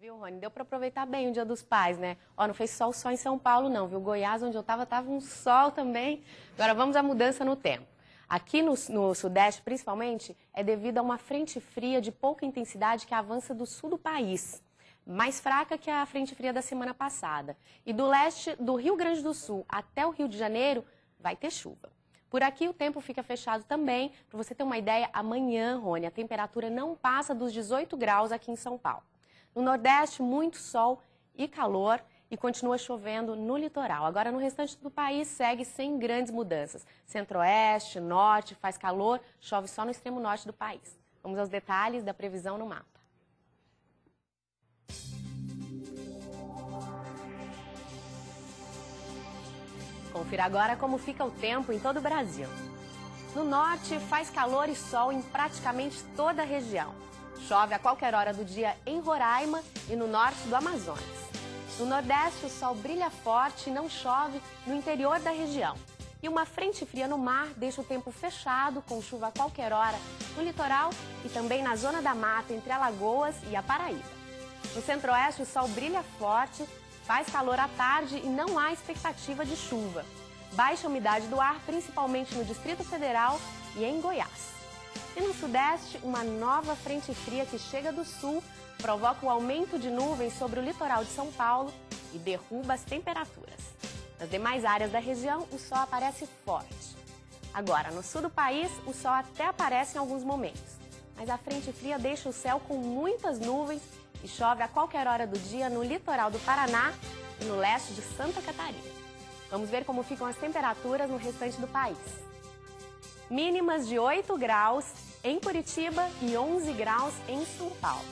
Viu, Rony? Deu para aproveitar bem o Dia dos Pais, né? Ó, não fez sol só em São Paulo, não, viu? Goiás, onde eu estava, estava um sol também. Agora vamos à mudança no tempo. Aqui no, no, Sudeste, principalmente, é devido a uma frente fria de pouca intensidade que avança do sul do país. Mais fraca que a frente fria da semana passada. E do leste do Rio Grande do Sul até o Rio de Janeiro, vai ter chuva. Por aqui o tempo fica fechado também. Para você ter uma ideia, amanhã, Rony, a temperatura não passa dos 18 graus aqui em São Paulo. No Nordeste, muito sol e calor e continua chovendo no litoral. Agora, no restante do país, segue sem grandes mudanças. Centro-Oeste, Norte, faz calor, chove só no extremo norte do país. Vamos aos detalhes da previsão no mapa. Confira agora como fica o tempo em todo o Brasil. No norte, faz calor e sol em praticamente toda a região. Chove a qualquer hora do dia em Roraima e no norte do Amazonas. No nordeste, o sol brilha forte e não chove no interior da região. E uma frente fria no mar deixa o tempo fechado, com chuva a qualquer hora no litoral e também na zona da mata entre Alagoas e a Paraíba. No centro-oeste, o sol brilha forte, faz calor à tarde e não há expectativa de chuva. Baixa umidade do ar, principalmente no Distrito Federal e em Goiás. E no sudeste, uma nova frente fria que chega do sul provoca o aumento de nuvens sobre o litoral de São Paulo e derruba as temperaturas. Nas demais áreas da região, o sol aparece forte. Agora, no sul do país, o sol até aparece em alguns momentos, mas a frente fria deixa o céu com muitas nuvens e chove a qualquer hora do dia no litoral do Paraná e no leste de Santa Catarina. Vamos ver como ficam as temperaturas no restante do país mínimas de 8 graus em Curitiba e 11 graus em São Paulo.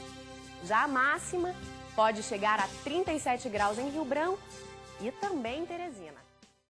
Já a máxima pode chegar a 37 graus em Rio Branco e também em Teresina.